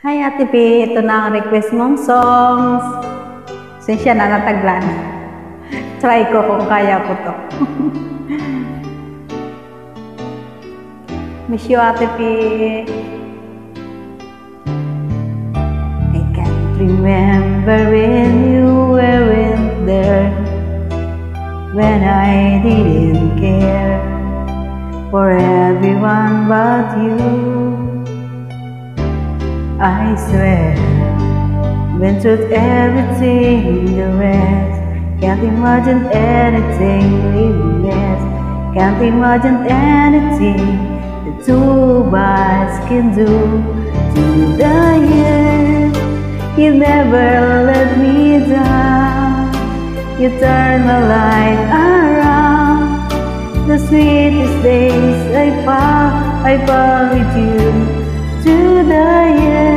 Hi Ate P, ito na ang request mong songs. Sensya na nataglan. Try ko kung kaya ko to. Miss you Ate can't remember when you weren't there When I didn't care for everyone but you I swear, went through everything, the rest. Can't imagine anything we miss. Can't imagine anything the two of us can do to the end. You never let me down. You turn my life around. The sweetest days I found, I found with you to the end.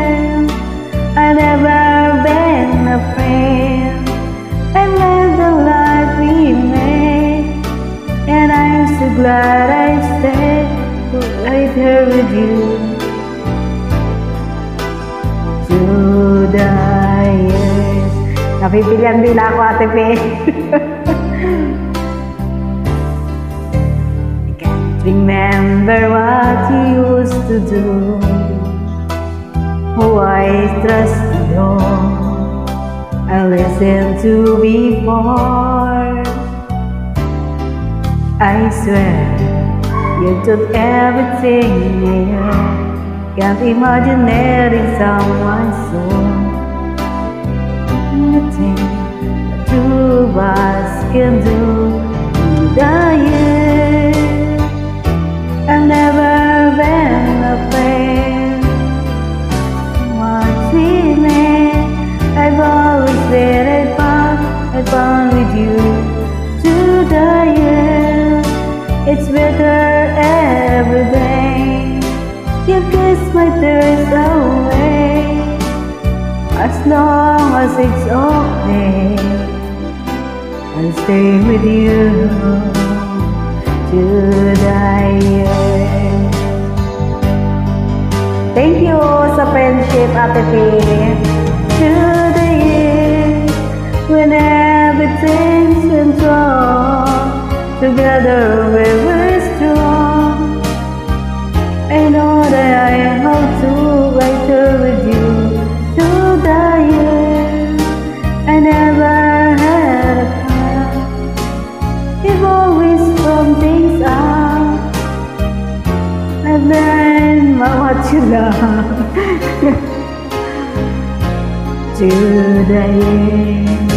Glad I stayed right here with you. To the years. Napipilian din ako, Ate Pe. Remember what you used to do who I trusted on I listened to before swear. You took everything in you Can't imagine letting someone so Nothing the two of us can do. In year I've never been afraid. What we made I've always said I found, I found It's better every day. You kiss my tears away. As long as it's okay I'll stay with you to end Thank you sa friendship, Ate P. To the years when wrong, together we were strong. I know that I have to here with you to the years. I never had a plan. You've always thrown things out. I've learned what you love to the.